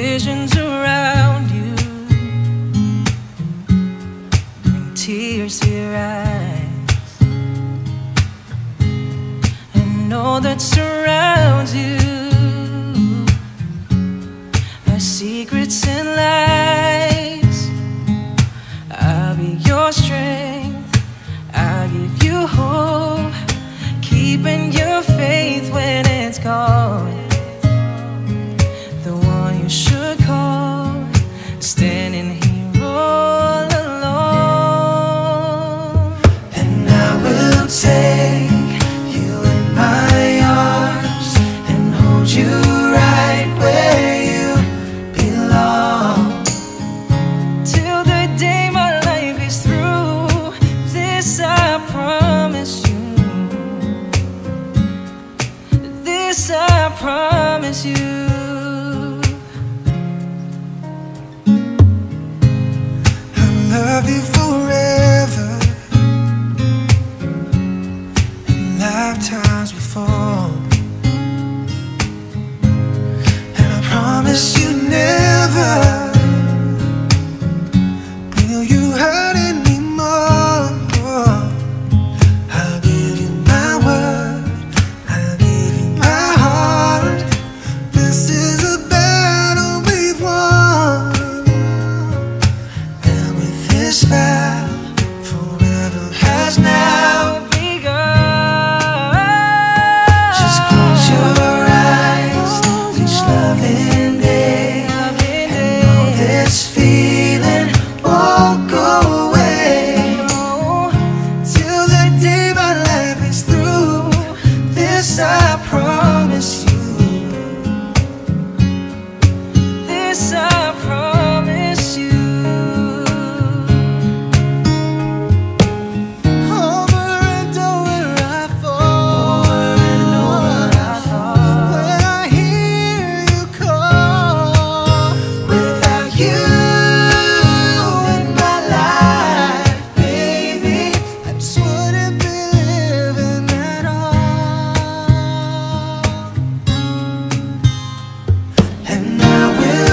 visions around you. Bring tears to your eyes. And all that surrounds you. Are secrets and lies. say you hurt anymore. I'll my word. I'll my heart. This is a battle we've won. And with this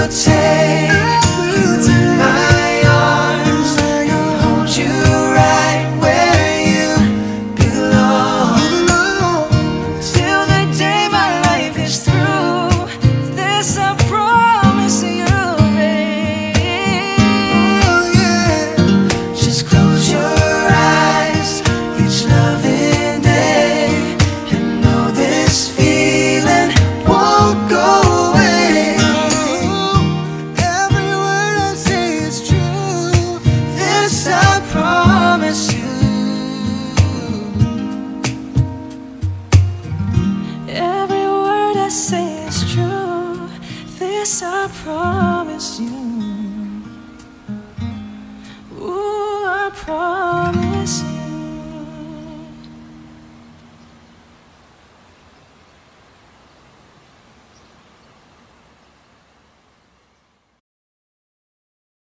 도대체 I promise you. Every word I say is true. This I promise you.